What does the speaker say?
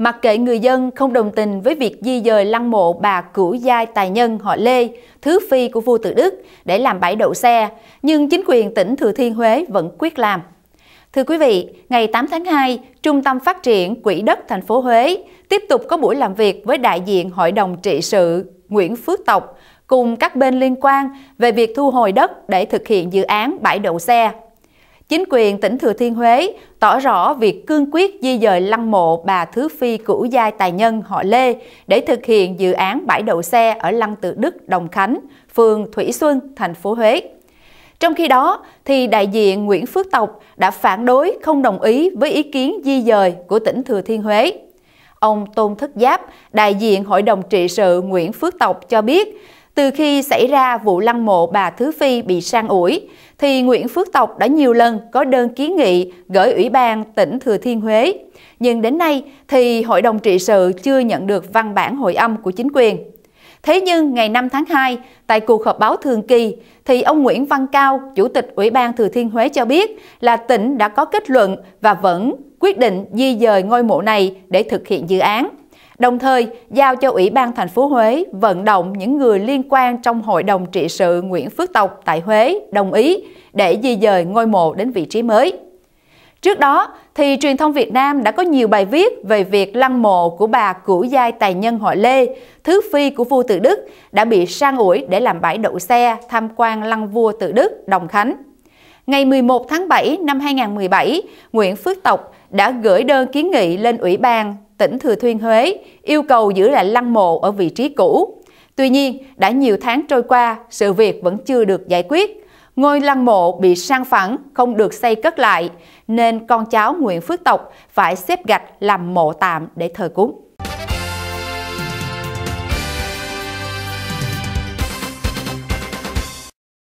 Mặc kệ người dân không đồng tình với việc di dời lăng mộ bà cửu giai tài nhân họ Lê, thứ phi của vua Tự Đức để làm bãi đậu xe, nhưng chính quyền tỉnh Thừa Thiên Huế vẫn quyết làm. Thưa quý vị, ngày 8 tháng 2, Trung tâm Phát triển Quỹ đất thành phố Huế tiếp tục có buổi làm việc với đại diện Hội đồng trị sự Nguyễn Phước Tộc cùng các bên liên quan về việc thu hồi đất để thực hiện dự án bãi đậu xe chính quyền tỉnh Thừa Thiên Huế tỏ rõ việc cương quyết di dời lăng mộ bà Thứ Phi cửu giai tài nhân họ Lê để thực hiện dự án bãi đậu xe ở lăng Tự Đức, Đồng Khánh, phường Thủy Xuân, thành phố Huế. Trong khi đó, thì đại diện Nguyễn Phước Tộc đã phản đối không đồng ý với ý kiến di dời của tỉnh Thừa Thiên Huế. Ông Tôn Thức Giáp, đại diện Hội đồng trị sự Nguyễn Phước Tộc cho biết, từ khi xảy ra vụ lăng mộ bà Thứ Phi bị sang ủi, thì Nguyễn Phước Tộc đã nhiều lần có đơn kiến nghị gửi Ủy ban tỉnh Thừa Thiên Huế. Nhưng đến nay thì Hội đồng trị sự chưa nhận được văn bản hội âm của chính quyền. Thế nhưng ngày 5 tháng 2, tại cuộc họp báo thường kỳ, thì ông Nguyễn Văn Cao, Chủ tịch Ủy ban Thừa Thiên Huế cho biết là tỉnh đã có kết luận và vẫn quyết định di dời ngôi mộ này để thực hiện dự án đồng thời giao cho Ủy ban thành phố Huế vận động những người liên quan trong Hội đồng trị sự Nguyễn Phước Tộc tại Huế đồng ý để di dời ngôi mộ đến vị trí mới. Trước đó, thì truyền thông Việt Nam đã có nhiều bài viết về việc lăng mộ của bà cửu giai tài nhân họ Lê, thứ phi của vua Tự Đức, đã bị sang ủi để làm bãi đậu xe tham quan lăng vua Tự Đức, Đồng Khánh. Ngày 11 tháng 7 năm 2017, Nguyễn Phước Tộc đã gửi đơn kiến nghị lên Ủy ban tỉnh Thừa Thiên Huế yêu cầu giữ lại lăng mộ ở vị trí cũ. Tuy nhiên, đã nhiều tháng trôi qua, sự việc vẫn chưa được giải quyết. Ngôi lăng mộ bị sang phẳng, không được xây cất lại, nên con cháu Nguyễn Phước Tộc phải xếp gạch làm mộ tạm để thờ cúng.